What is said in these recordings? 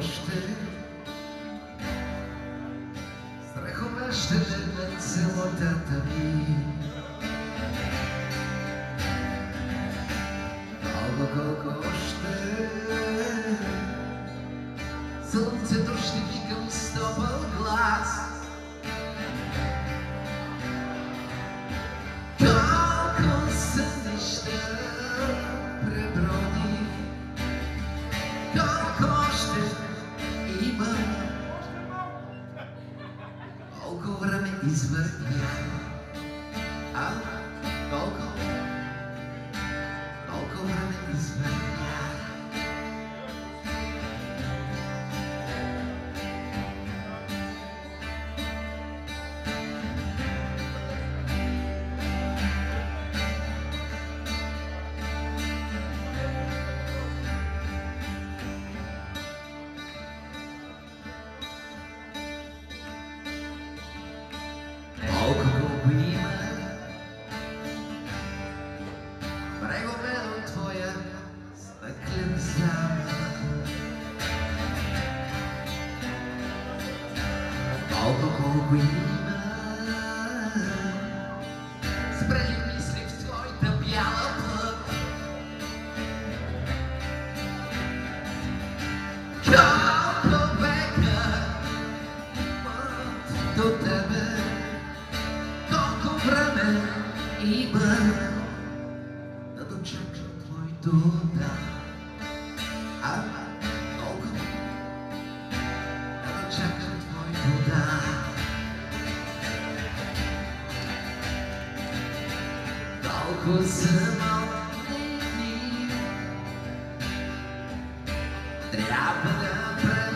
щели, страхове ще дебе целотата ми. Толкова колко още, слънцето ще ги Treaba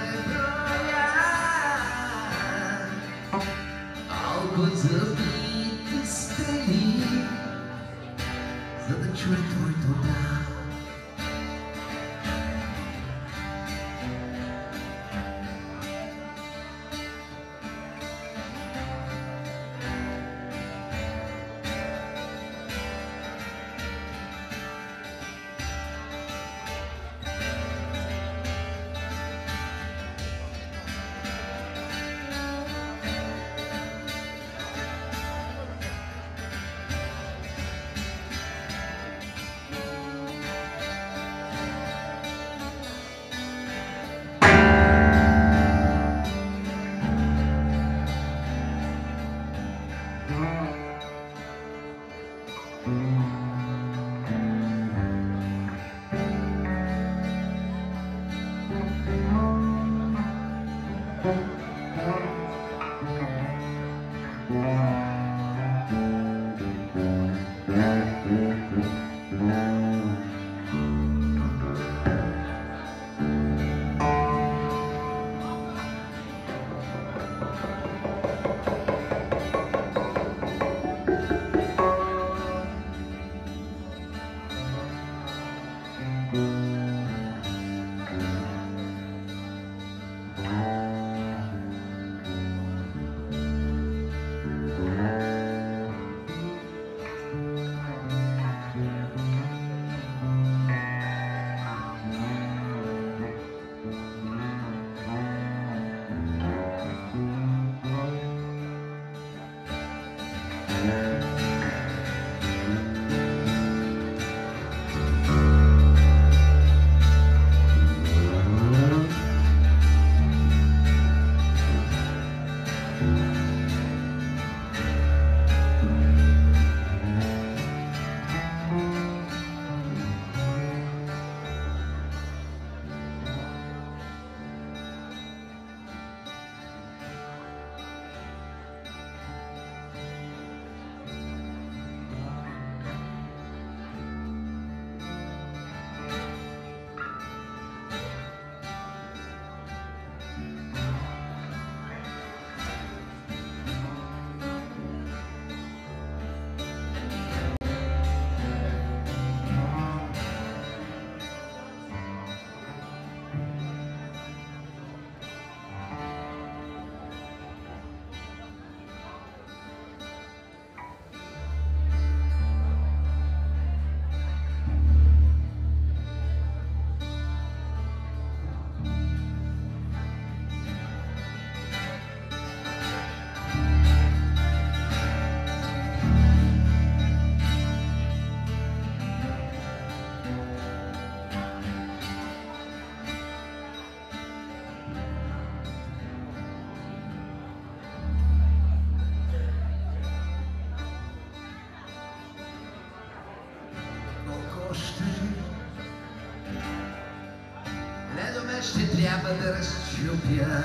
няма да разчупя.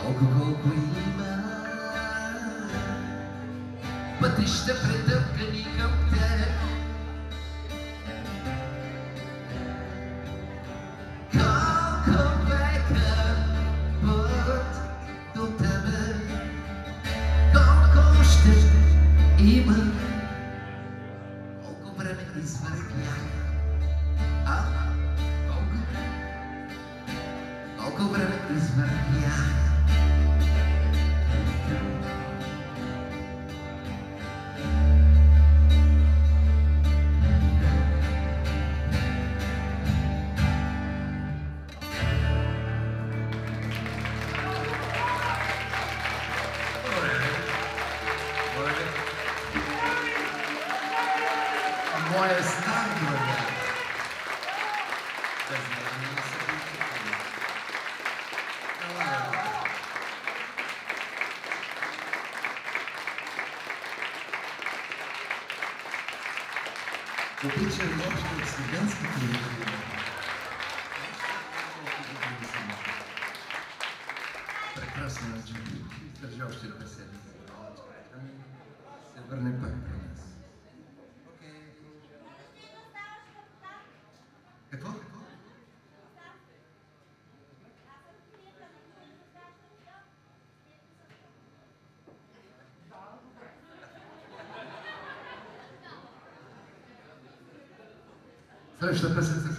Колко, колко има пътища претъпкани към тях. cobran tus maravillas. Купите ножки цыганских To jeszcze precyzyjnie.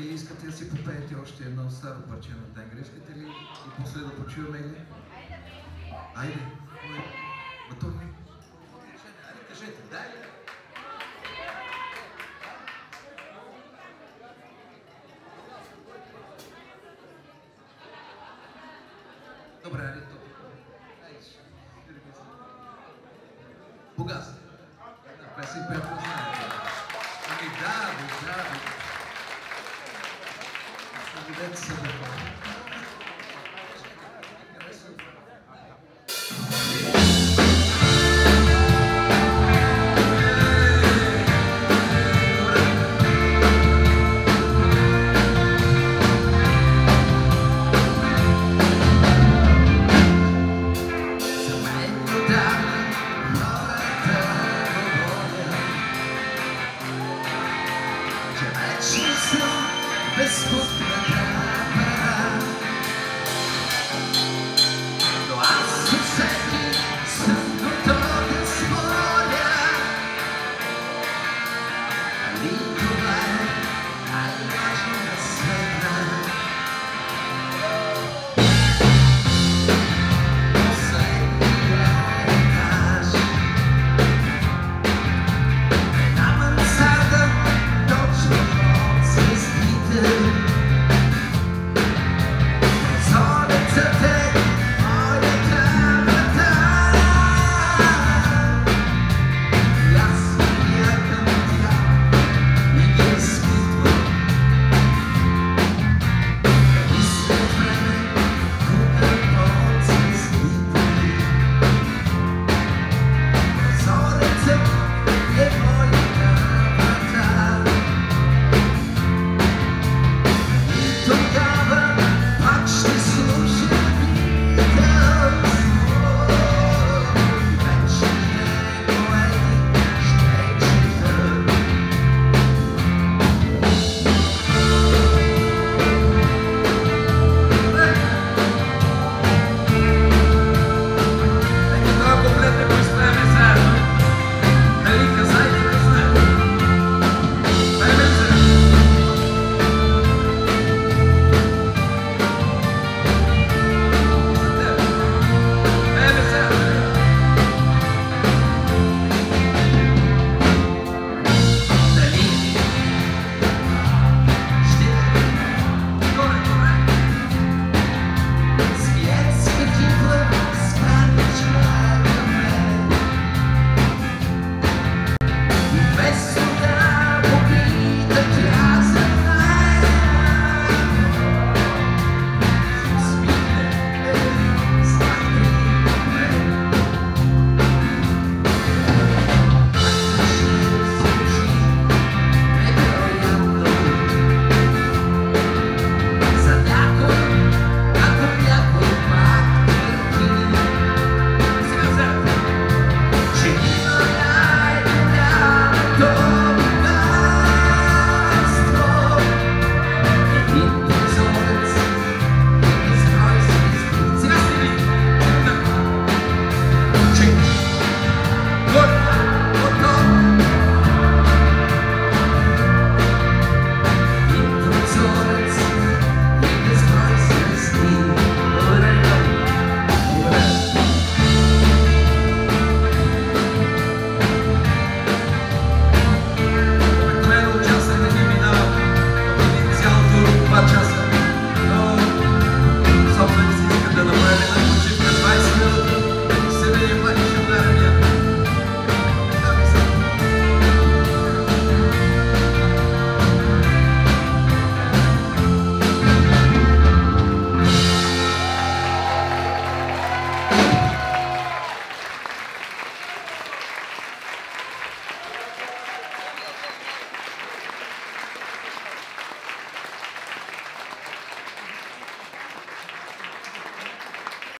Или искате да си попеете още едно старо парче на Тенгри? Искате ли и после да почуваме или? Айде! Айде! Готови? That's uh,